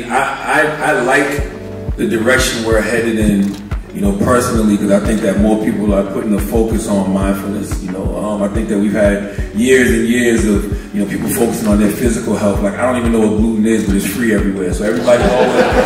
I, I, I like the direction we're headed in, you know, personally, because I think that more people are putting the focus on mindfulness. You know, um, I think that we've had years and years of, you know, people focusing on their physical health. Like, I don't even know what gluten is, but it's free everywhere. So everybody's always, like,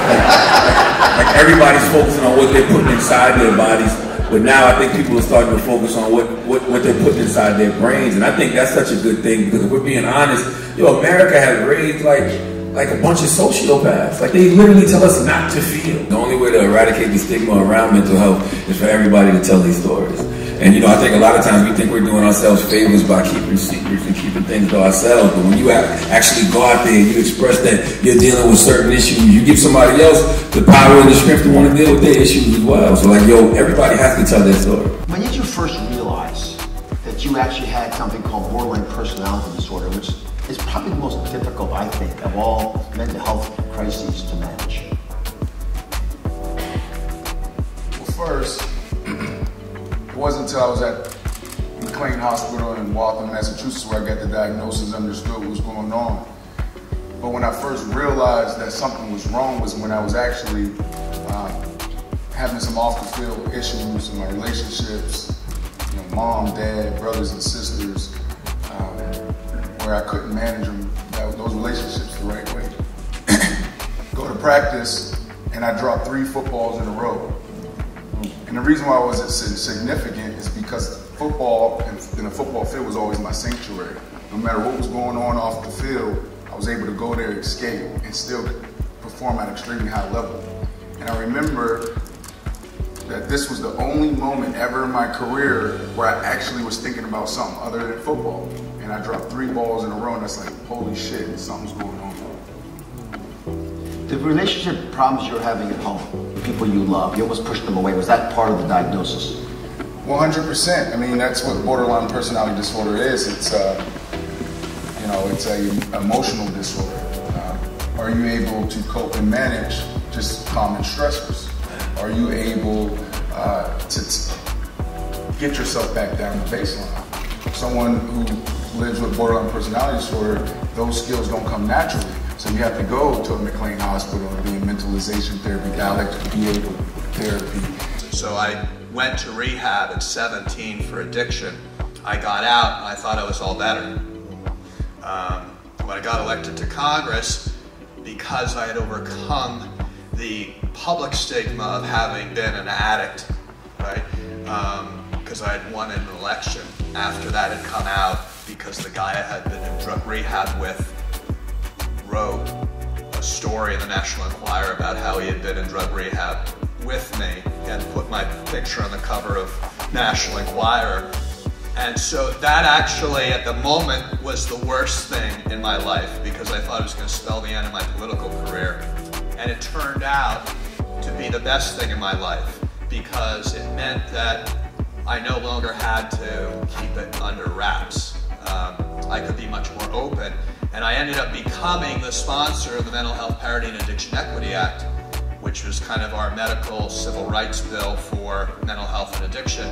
like everybody's focusing on what they're putting inside their bodies. But now I think people are starting to focus on what, what, what they're putting inside their brains. And I think that's such a good thing because if we're being honest, yo, America has raised like like a bunch of sociopaths. Like they literally tell us not to feel. The only way to eradicate the stigma around mental health is for everybody to tell these stories. And you know, I think a lot of times we think we're doing ourselves favors by keeping secrets and keeping things to ourselves. But when you actually go out there and you express that you're dealing with certain issues, you give somebody else the power and the strength to want to deal with their issues as well. So like, yo, everybody has to tell their story. When did you first realize that you actually had something called borderline personality disorder, which is probably the most difficult, I think, of all mental health crises to manage? Well, first, it wasn't until I was at McLean Hospital in Waltham, Massachusetts, where I got the diagnosis understood what was going on. But when I first realized that something was wrong was when I was actually um, having some off the field issues in my relationships, you know, mom, dad, brothers and sisters, where I couldn't manage them, those relationships the right way. Go to practice, and I dropped three footballs in a row. And the reason why it was significant is because football in the football field was always my sanctuary. No matter what was going on off the field, I was able to go there, and escape, and still perform at an extremely high level. And I remember that this was the only moment ever in my career where I actually was thinking about something other than football and I dropped three balls in a row, and it's like, holy shit, something's going on. The relationship problems you're having at home, the people you love, you almost pushed them away. Was that part of the diagnosis? 100%. I mean, that's what borderline personality disorder is. It's, uh, you know, it's a emotional disorder. Uh, are you able to cope and manage just common stressors? Are you able uh, to get yourself back down to baseline? Someone who lives with borderline personality disorder, those skills don't come naturally. So you have to go to a McLean hospital and be in mentalization therapy, dialectic behavioral therapy. So I went to rehab at 17 for addiction. I got out and I thought I was all better. Um, when I got elected to Congress, because I had overcome the public stigma of having been an addict, right? Because um, I had won an election after that had come out because the guy I had been in drug rehab with wrote a story in the National Enquirer about how he had been in drug rehab with me and put my picture on the cover of National Enquirer. And so that actually, at the moment, was the worst thing in my life because I thought it was going to spell the end of my political career. And it turned out to be the best thing in my life because it meant that I no longer had to keep it under wraps um, I could be much more open. And I ended up becoming the sponsor of the Mental Health Parity and Addiction Equity Act, which was kind of our medical civil rights bill for mental health and addiction.